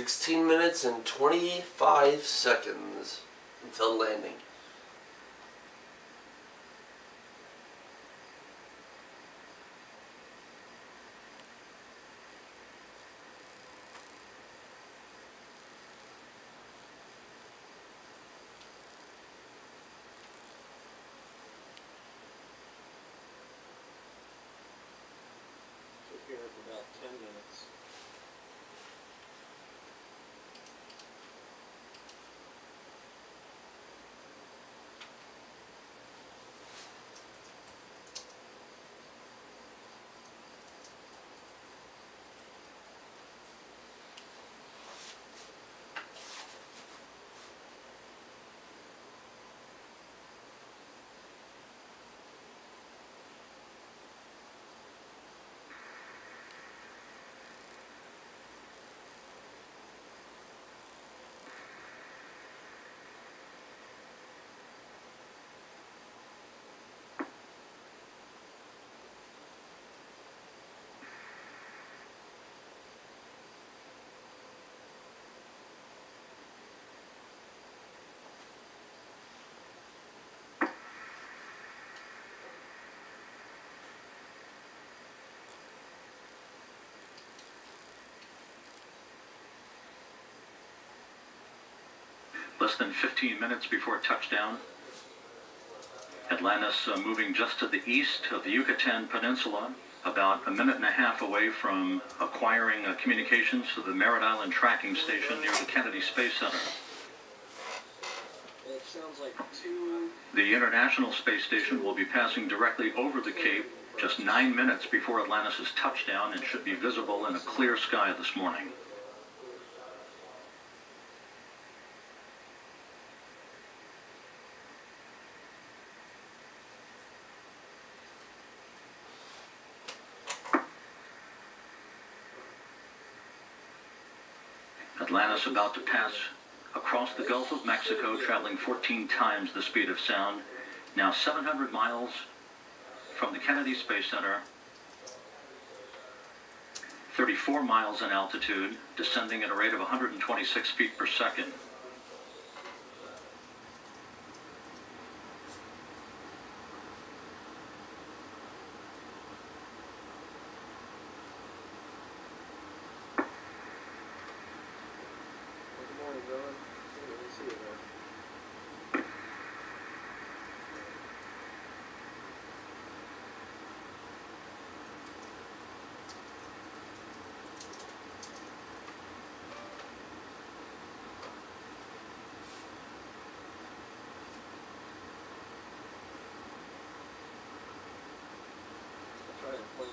16 minutes and 25 seconds until landing. About ten minutes. Less than 15 minutes before touchdown. Atlantis uh, moving just to the east of the Yucatan Peninsula, about a minute and a half away from acquiring uh, communications to the Merritt Island tracking station near the Kennedy Space Center. Like The International Space Station will be passing directly over the Cape just nine minutes before Atlantis' touchdown and should be visible in a clear sky this morning. Atlantis about to pass across the Gulf of Mexico, traveling 14 times the speed of sound, now 700 miles from the Kennedy Space Center, 34 miles in altitude, descending at a rate of 126 feet per second.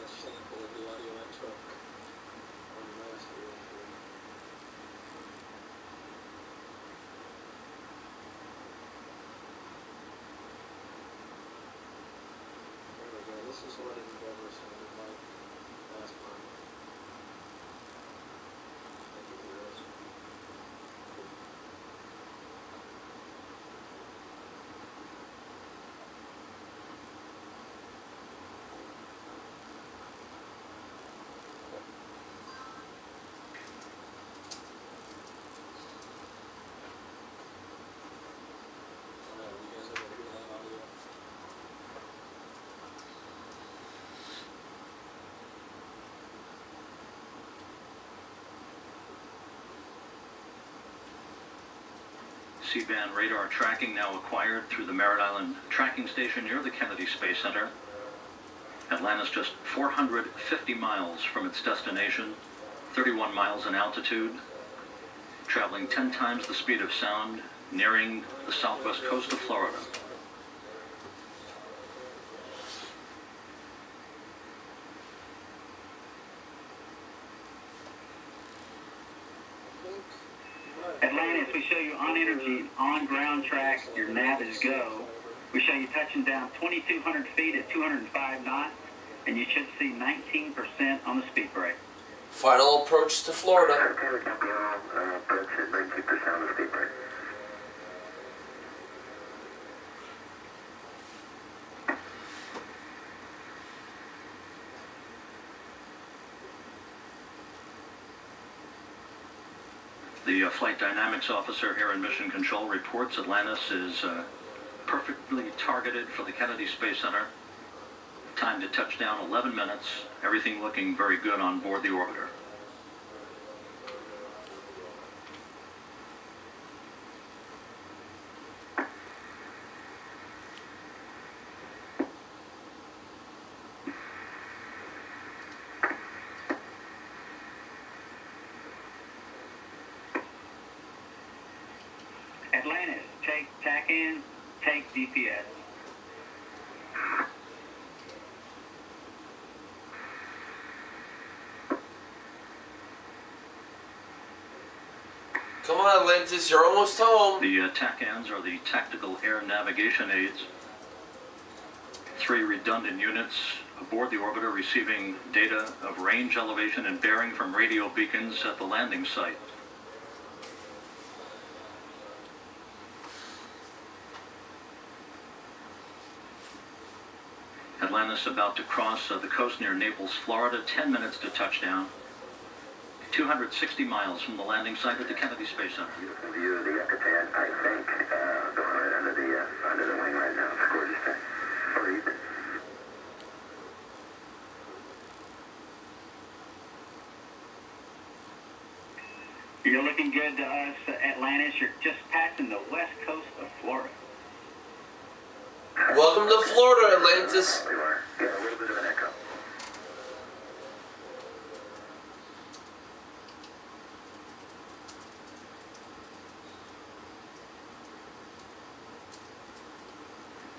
There we go. This is what Endeavour sounded like last time. Thank you for this. I don't know, you guys ever hear that audio? C-band radar tracking now acquired through the Merritt Island tracking station near the Kennedy Space Center. Atlantis just 450 miles from its destination, 31 miles in altitude, traveling 10 times the speed of sound, nearing the southwest coast of Florida. I think, right. Atlantis, we show you on energy, on ground track, your nav is go. We show you touching down 2,200 feet at 205 knots, and you should see 19% on the speed brake. Final approach to Florida. Okay, we can be on uh, approach at 90% of speed brake. The uh, flight dynamics officer here in Mission Control reports Atlantis is uh, perfectly targeted for the Kennedy Space Center. Time to touchdown 11 minutes. Everything looking very good on board the orbiter. Atlantis, take TACAN, take DPS. Come on, Atlantis, you're almost home. The uh, TACANs are the Tactical Air Navigation Aids. Three redundant units aboard the orbiter receiving data of range, elevation, and bearing from radio beacons at the landing site. Atlantis about to cross uh, the coast near Naples, Florida, 10 minutes to touchdown. 260 miles from the landing site at the Kennedy Space Center. Beautiful view of the Yucatan, I think. Uh, going right under the, uh, under the wing right now. It's a gorgeous thing. Breathe. You're looking good to us, Atlantis. You're just passing the west coast of Florida. Welcome to Florida, Atlantis.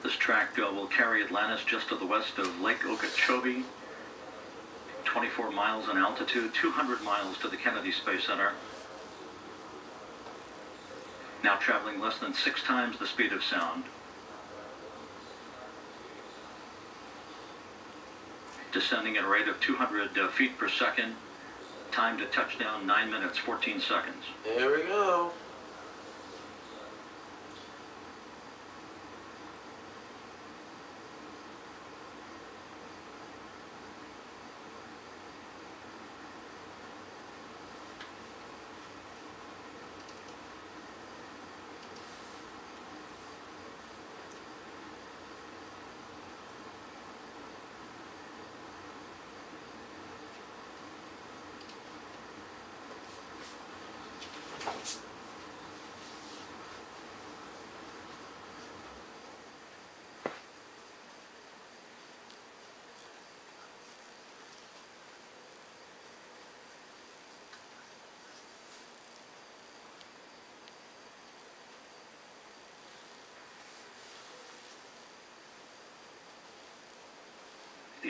This track uh, will carry Atlantis just to the west of Lake Okeechobee, 24 miles in altitude, 200 miles to the Kennedy Space Center. Now traveling less than six times the speed of sound. Descending at a rate of 200 uh, feet per second. Time to touchdown 9 minutes 14 seconds. Here we go.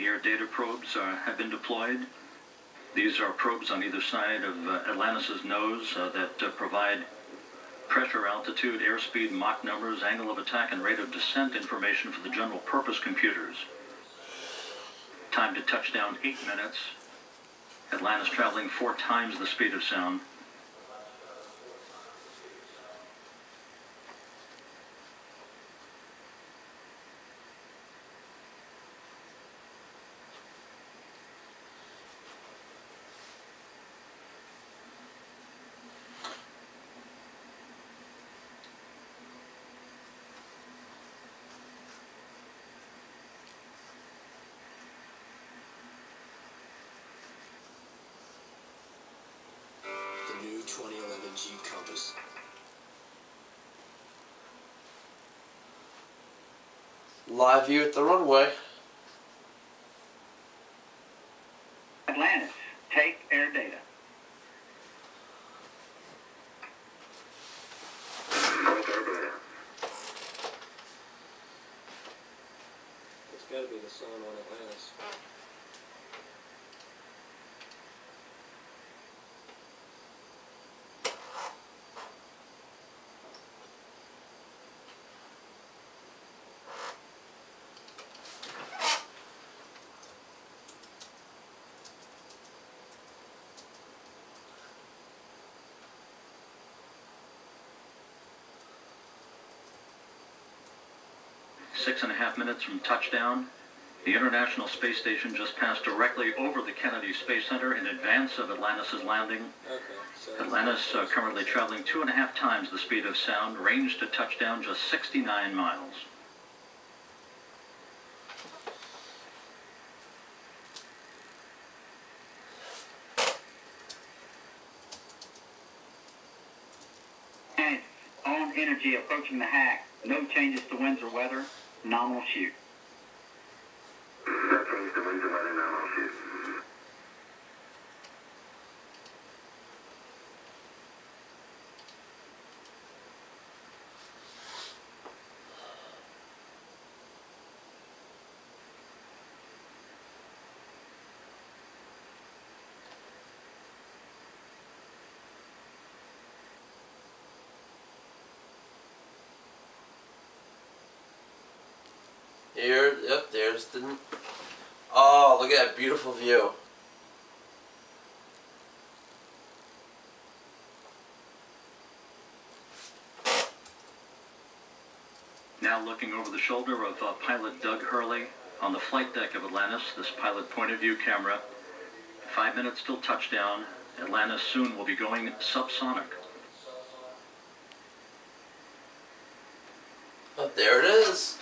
The air data probes uh, have been deployed. These are probes on either side of uh, Atlantis' nose uh, that uh, provide pressure, altitude, airspeed, Mach numbers, angle of attack, and rate of descent information for the general purpose computers. Time to touchdown, 8 minutes. Atlantis traveling four times the speed of sound. Compass. Live view at the runway. Atlantis, take air data. Take air data. It's got to be the sun on Atlantis. Six and a half minutes from touchdown. The International Space Station just passed directly over the Kennedy Space Center in advance of Atlantis' landing. Okay, so. Atlantis uh, currently traveling two and a half times the speed of sound, range to touchdown just 69 miles. And on energy approaching the HAC. No changes to winds or weather. Nominal shoot. There's the. Oh, look at that beautiful view. Now looking over the shoulder of uh, pilot Doug Hurley on the flight deck of Atlantis, this pilot point of view camera. Five minutes till touchdown. Atlantis soon will be going subsonic. Oh, there it is.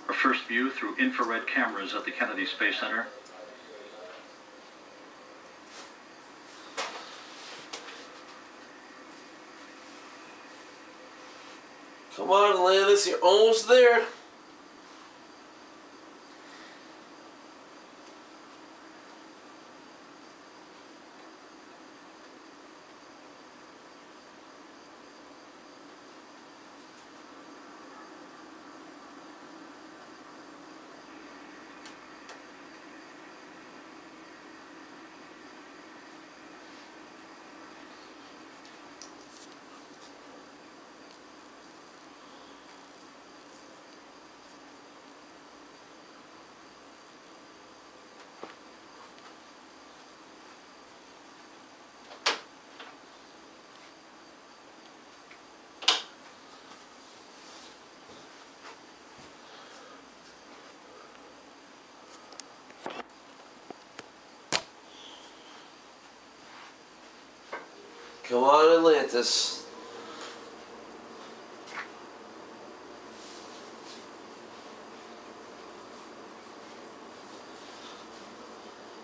Our first view through infrared cameras at the Kennedy Space Center. Come on, Atlantis, you're almost there. Come on, Atlantis.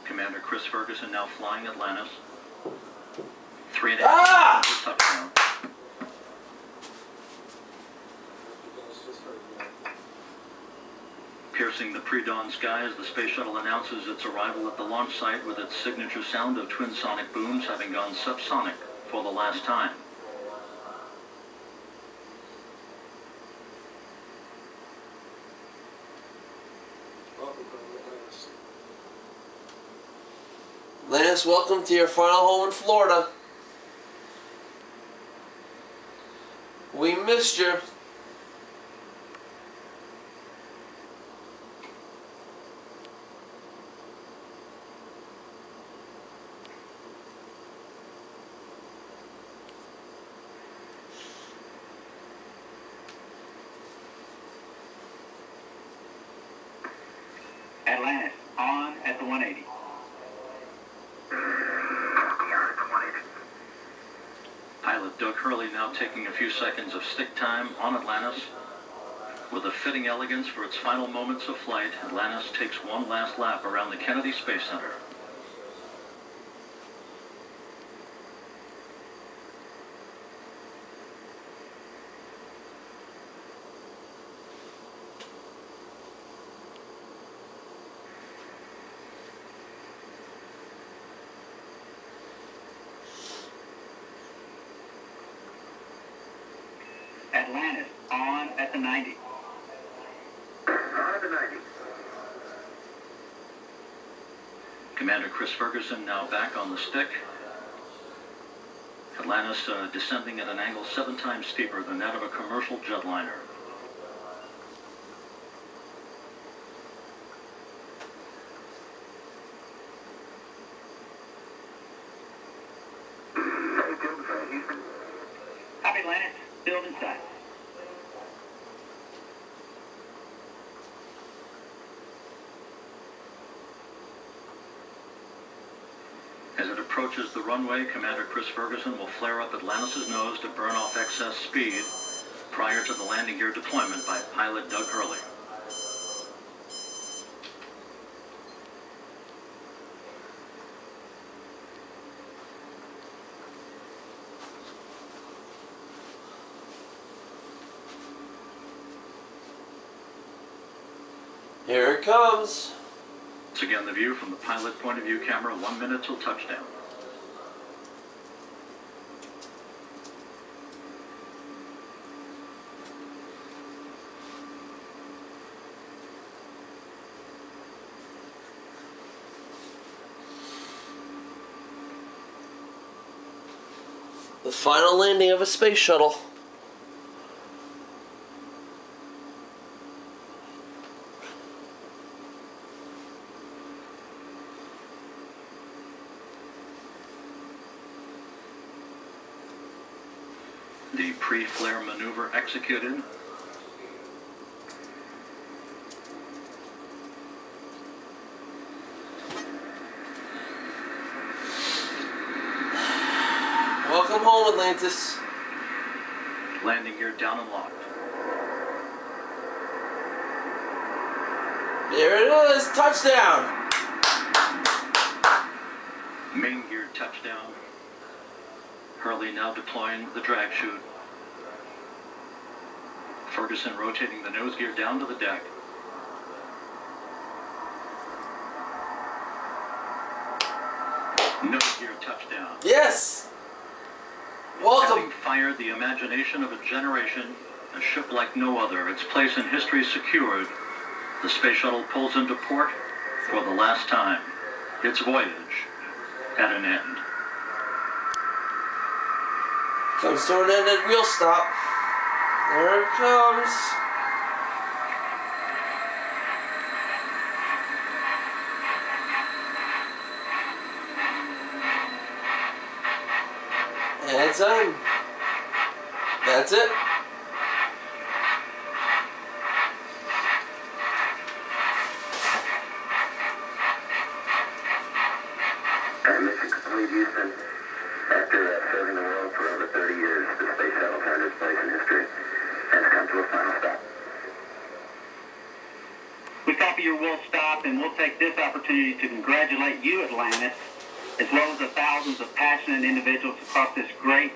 Commander Chris Ferguson now flying Atlantis. Three and a Ah! half touchdown. Piercing the pre-dawn sky as the space shuttle announces its arrival at the launch site with its signature sound of twin sonic booms having gone subsonic for the last time. Atlantis, welcome to your final home in Florida. We missed you. Atlantis on at the 180. Pilot Doug Hurley now taking a few seconds of stick time on Atlantis. With a fitting elegance for its final moments of flight, Atlantis takes one last lap around the Kennedy Space Center. Atlantis on at the 90. On the 90. Commander Chris Ferguson now back on the stick. Atlantis uh, descending at an angle seven times steeper than that of a commercial jetliner. Hey, Jim, Fred Houston. Copy Atlantis. Build in sight. As it approaches the runway, Commander Chris Ferguson will flare up Atlantis' nose to burn off excess speed prior to the landing gear deployment by pilot Doug Hurley. Here it comes. Once again, the view from the pilot point of view camera, one minute till touchdown. Final landing of a space shuttle. The pre-flare maneuver executed. Atlantis. Landing gear down and locked. There it is. Touchdown. Main gear touchdown. Hurley now deploying the drag chute. Ferguson rotating the nose gear down to the deck. Nose gear touchdown. Yes. Welcome. Having fired the imagination of a generation, a ship like no other, its place in history secured, the space shuttle pulls into port for the last time. Its voyage at an end. Comes to an end at wheel stop. There it comes. And it's done. That's it. Uh, mission complete, Houston. After uh, serving the world for over 30 years, the space shuttle turned its place in history and has come to a final stop. We copy your will stop, and we'll take this opportunity to congratulate you, Atlantis, as well as the thousands of passionate individuals across this great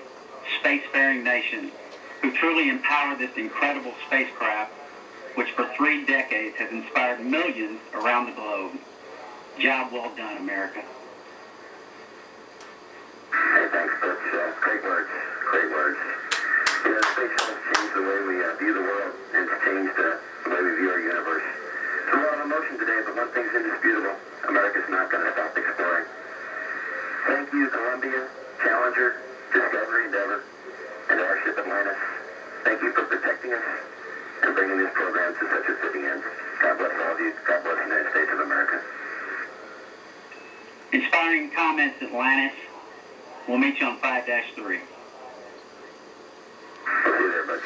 spacefaring nation who truly empower this incredible spacecraft, which for three decades has inspired millions around the globe. Job well done, America. Hey, thanks, Butch. Uh, great words. Great words. The space shuttle's changed the way we uh, view the world, and it's changed uh, the way we view our universe. It's a lot of emotion today, but one thing's indisputable. America's not going to stop. Thank you, Columbia, Challenger, Discovery, Endeavour, and our ship Atlantis. Thank you for protecting us and bringing this program to such a fitting end. God bless all of you. God bless the United States of America. Inspiring comments, Atlantis. We'll meet you on 5-3. We'll see you there, Butch.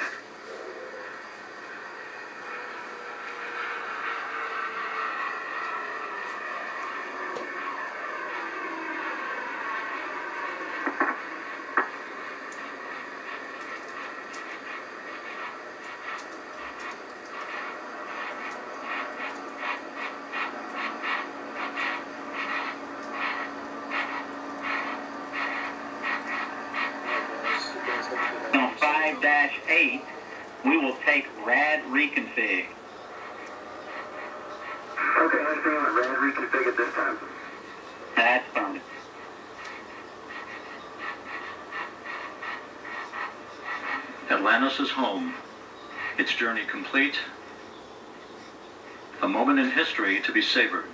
On 5-8, we will take rad reconfig. Okay, let's bring on Rand reconfig at this time. That's affirmative. Atlantis is home. Its journey complete. A moment in history to be savored.